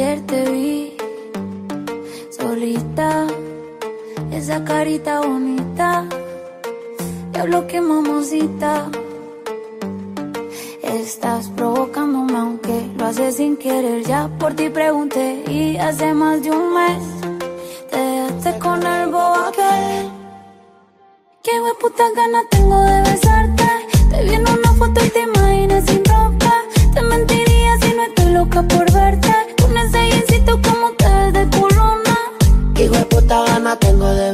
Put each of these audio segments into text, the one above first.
Ayer te vi solita, esa carita bonita. Diablo que mamosita. Estás provocándome aunque lo haces sin querer. Ya por ti pregunté y hace más de un mes te dejaste con el bobo aquel. Qué puta gana tengo de besarte. Te vi en una foto y te imaginas sin ropa. Te mentiría si no estoy loca por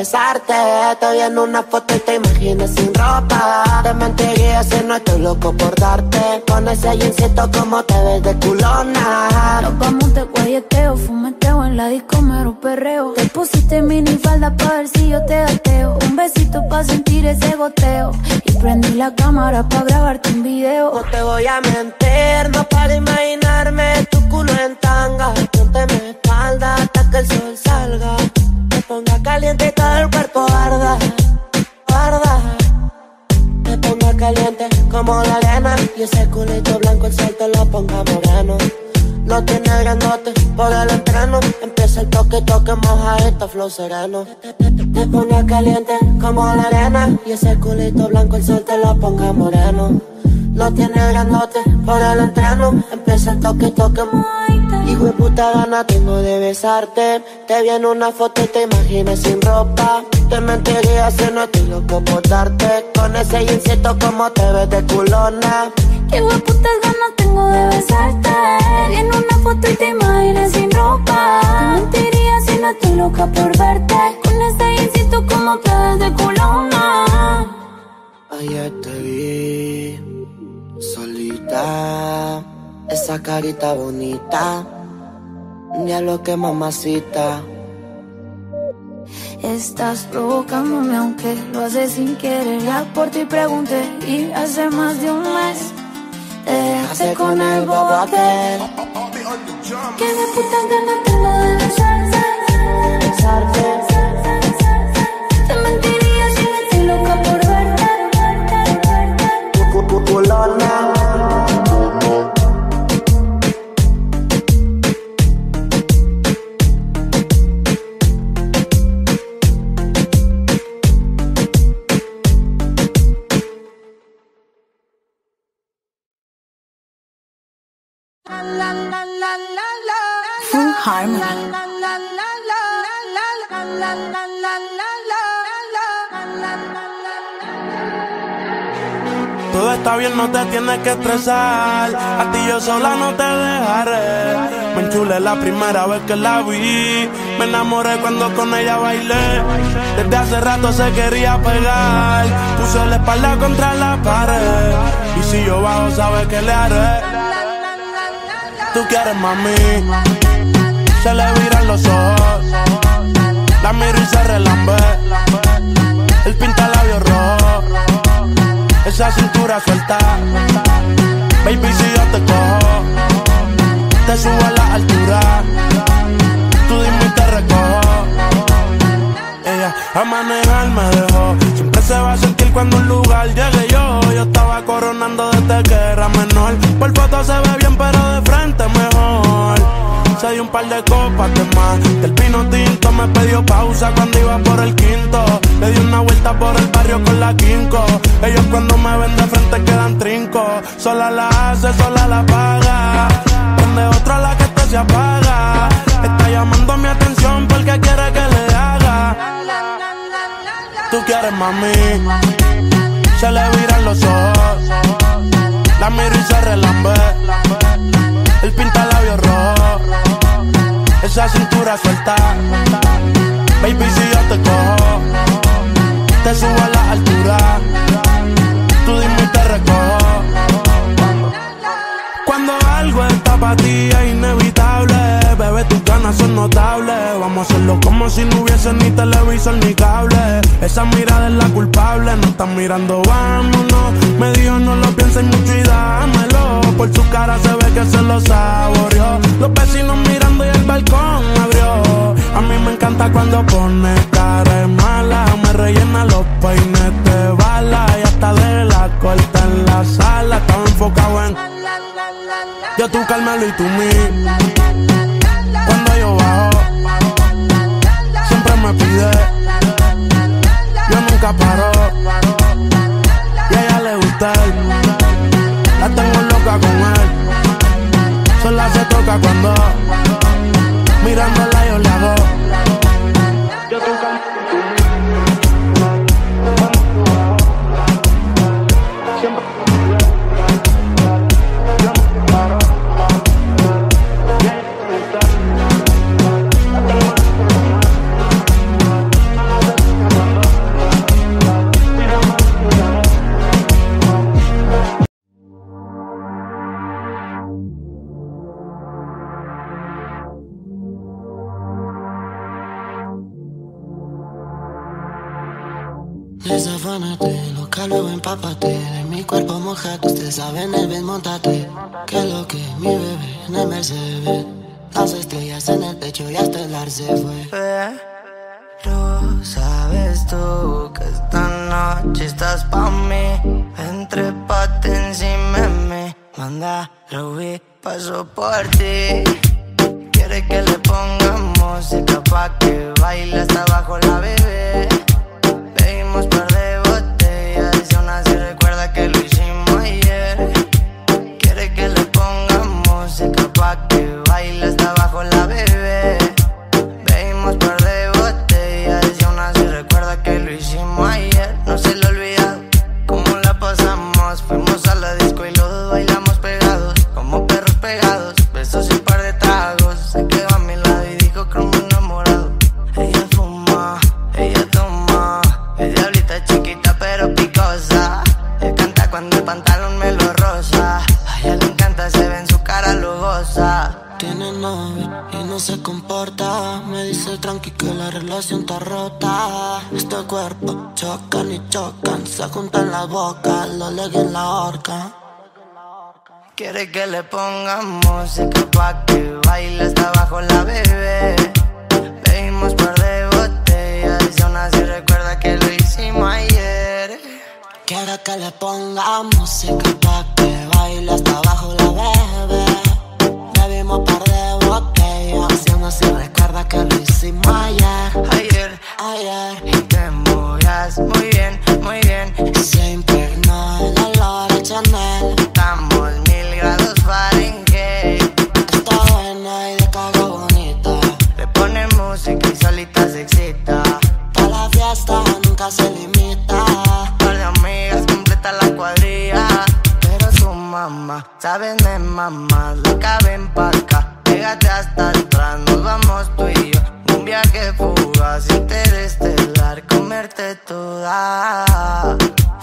besarte. Te vi en una foto y te imaginas sin ropa. Te mentiría si no estoy loco por darte. Con ese jeansito como te ves de culona. Nos vamos de guayeteo, fumeteo en la disco mero perreo. Te pusiste mini falda pa' ver si yo te gateo. Un besito pa' sentir ese goteo. Y prendí la cámara pa' grabarte un video. No te voy a mentir, no para imaginarme tu culo en tanga. Ponte mi espalda hasta que el sol salga. Caliente como la arena. Y ese culito blanco el sol te lo ponga moreno. No tiene grandote por el entreno. Empieza el toque, toque, moja esto, flow sereno. Me ponga caliente como la arena. Y ese culito blanco el sol te lo ponga moreno. No tiene grandote por el entreno. Empieza el toque, toque, Hijo de puta gana tengo de besarte. Te vi en una foto y te imaginas sin ropa. Te mentiría si no estoy loco por darte. Con ese jeansito como te ves de culona Qué putas ganas tengo de besarte. Te vi en una foto y te imaginas sin ropa. Te mentiría si no estoy loca por verte. Con ese jeansito como te ves de culona Ayer te vi esa carita bonita, ni lo que mamacita. Estás provocándome aunque lo haces sin querer. Ya por ti pregunté y hace más de un mes Te dejaste con el bobo aquel. Que de puta gana tengo de besarte Besarte, está bien, no te tienes que estresar. A ti yo sola no te dejaré. Me enchulé la primera vez que la vi. Me enamoré cuando con ella bailé. Desde hace rato se quería pegar. Puso la espalda contra la pared. Y si yo bajo, sabes que le haré. Tú quieres mami. Se le viran los ojos. La miro y se relambe. El pinta labios rojo. Esa cintura suelta. Baby, si yo te cojo, te subo a la altura. Tú dime y te recojo. Ella a manejar me dejó. Siempre se va a sentir cuando un lugar llegue yo. Yo estaba coronando desde que era menor. Por foto se ve bien, pero de frente mejor. Se dio un par de copas de más. Del pino tinto me pidió pausa cuando iba por el quinto. Le di una vuelta por el barrio con la quinco. Ellos cuando me ven de frente quedan trinco. Sola la hace, sola la paga. Donde otra la que esto se apaga. Está llamando mi atención porque quiere que le haga. Tú quieres mami. Se le viran los ojos. La miro y se relambe. El pinta labios rojo. Esa cintura suelta. Baby, si yo te cojo, te subo a la altura. Tú dime y te recojo. Cuando algo está para ti es inevitable, bebé, tus ganas son notables. Vamos a hacerlo como si no hubiese ni televisor ni cable. Esa mirada es la culpable, no están mirando, vámonos. Me dijo no lo pienses mucho y dámelo. Por su cara se ve que se lo saboreó. Los vecinos mirando y el balcón abrió. A mí me encanta cuando pone cara mala. Me rellena los peines de bala. Y hasta de la corta en la sala. Estaba enfocado en. Yo tú Carmelo y tú mí. Cuando yo bajo, siempre me pide. Yo nunca paro. Y a ella le gusta. El... La tengo loca con él. Sola se toca cuando mirándola yo la hago. Desafánate, loca, luego empápate. De mi cuerpo mojado, usted sabe en el bien, montate. Que lo que mi bebé en el Mercedes. Las estrellas en el techo y hasta el ar se fue. Pero sabes tú que esta noche estás pa' mí. Entre pate encima de mí. Manda, Ruby, paso por ti está rota Este cuerpo chocan y chocan Se juntan las bocas, lo leguen en la horca Quiere que le ponga música pa' que baile hasta abajo la bebé. Bebimos par de botellas y aún así recuerda que lo hicimos ayer. Quiero que le ponga música pa' que baile hasta abajo la bebé Bebimos par de botellas Y aún así recuerda que lo hicimos ayer Ayer y te movías muy bien, muy bien. Impregnó el olor a Chanel Estamos mil grados Fahrenheit. Está buena y de caga bonita Le pone música y solita se excita. Pa' la fiesta nunca se limita Par de amigas completa la cuadrilla. Pero su mamá, sabes de mamá, loca ven pa' acá. Pégate hasta atrás, nos vamos tú y yo. Un viaje fugaz, interestelar, comerte toda.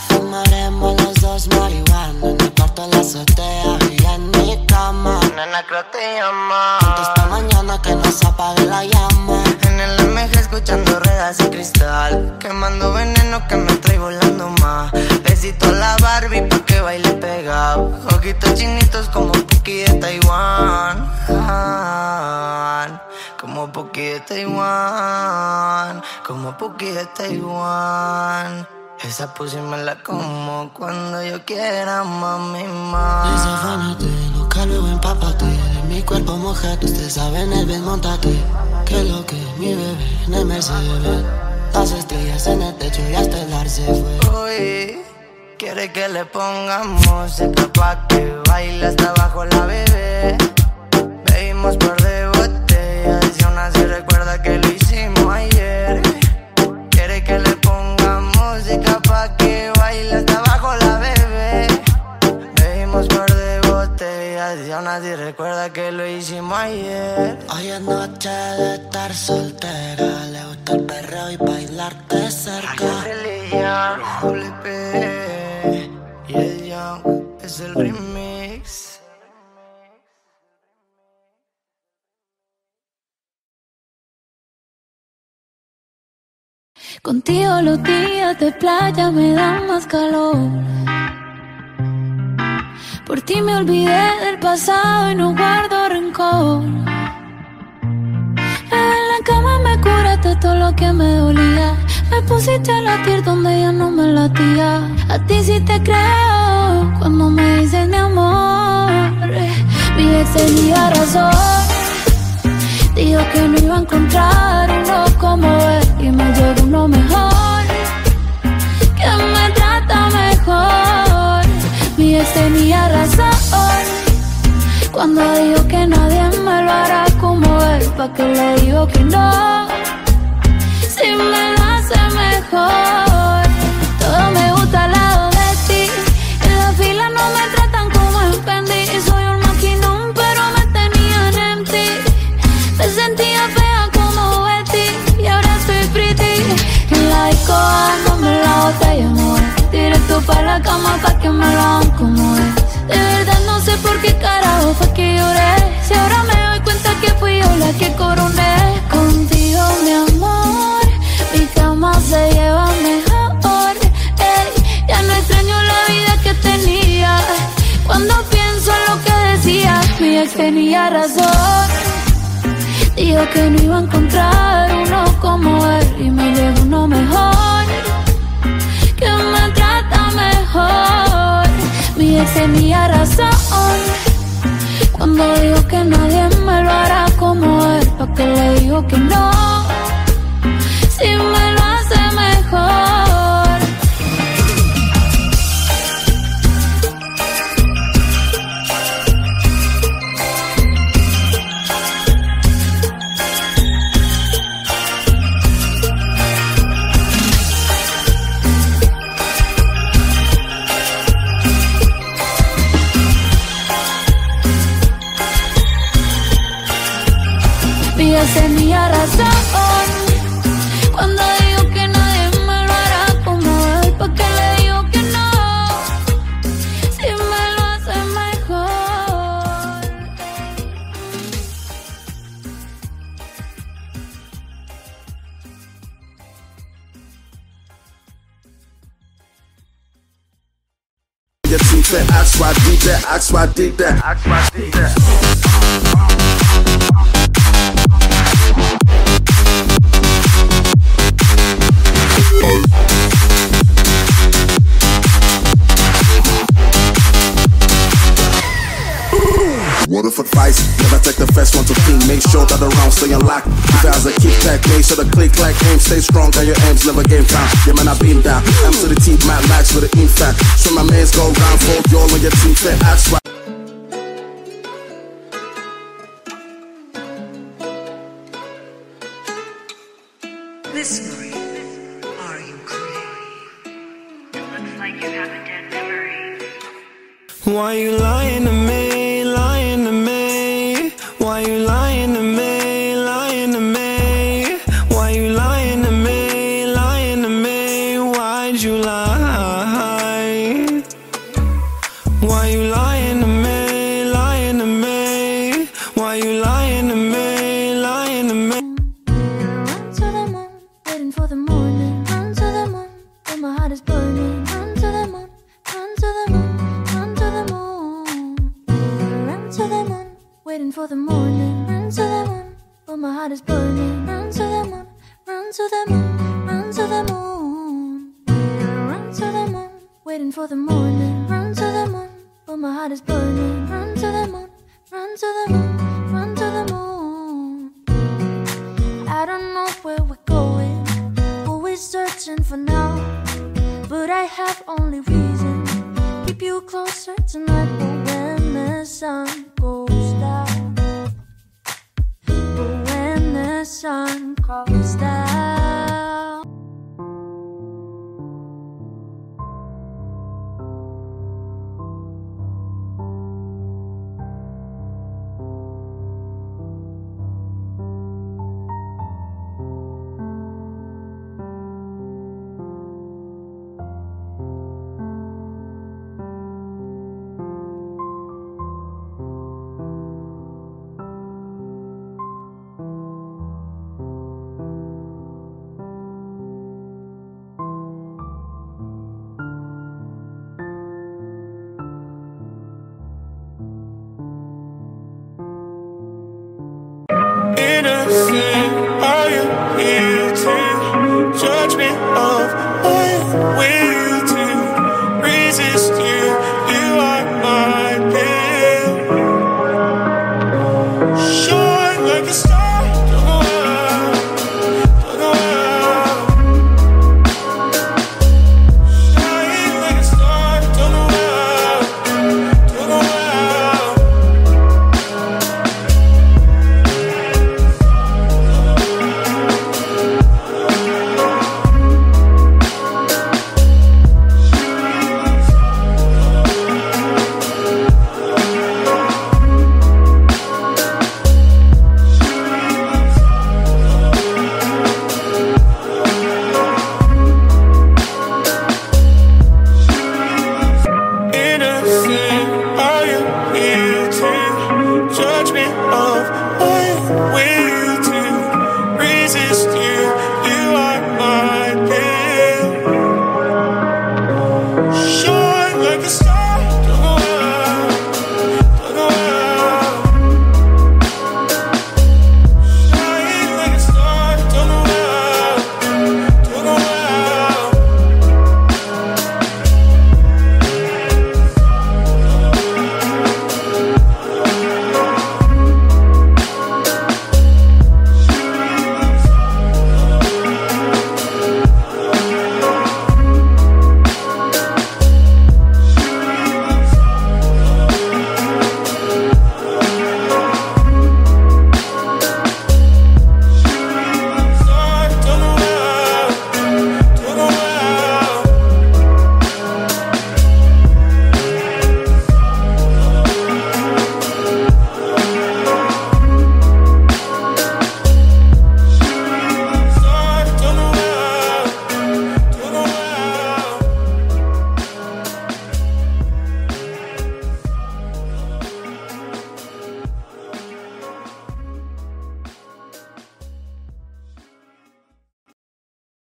Fumaremos los dos marihuana En el cuarto de la azotea y en mi cama Nena, creo te llama. Esta mañana que no se apague la llama En el MG escuchando ruedas y cristal. Quemando veneno que me trae volando más. Besito a la Barbie pa' que baile pegado. Ojitos chinitos como Puki de Taiwán. Como Puki de Taiwán. Como Puki de Taiwán. Esa pussy me la como cuando yo quiera, mami, más. Desafánate, loca, luego empápate De mi cuerpo mojado, usted sabe en el bien, montate Que lo que mi bebé en el Mercedes Las estrellas en el techo y hasta el ar se fue Uy, quiere que le ponga música pa' que baile hasta abajo la bebé. Contigo los días de playa me dan más calor. Por ti me olvidé del pasado y no guardo rencor. En la cama me curaste todo lo que me dolía. Me pusiste a latir donde ya no me latía. A ti sí te creo cuando me dices mi amor. Mi ex tenía razón. Dijo que no iba a encontrar cama pa' que me lo hagan como es. De verdad no sé por qué carajo fue que lloré. Si ahora me doy cuenta que fui yo la que coroné. Contigo, mi amor, mi cama se lleva mejor. Ya no extraño la vida que tenía. Cuando pienso en lo que decía, mi ex tenía razón. Dijo que no iba a encontrar uno como él y me llegó uno mejor, que me. Tenía razón cuando dijo que nadie me lo hará como él, ¿pa' que le digo que no? Si me lo hace mejor. Tenía razón cuando digo que nadie me lo hará como él, ¿pa' que le digo que no? Si me lo hace mejor. That, ask why I did that, ask why clean. Make sure that the round stay unlocked. If it has a kick back, make sure the click clack aim stay strong. Got your aims never game time. Yeah, man, I beam down. M to the T, Matt Max with the impact. So my mans go round, fold y'all on your team. Fit, ask why. Miss Marie, are you crazy? It looks like you have a dead memory. Why you lying searching for now. But I have only reason keep you closer tonight. But when the sun goes down, but when the sun goes down.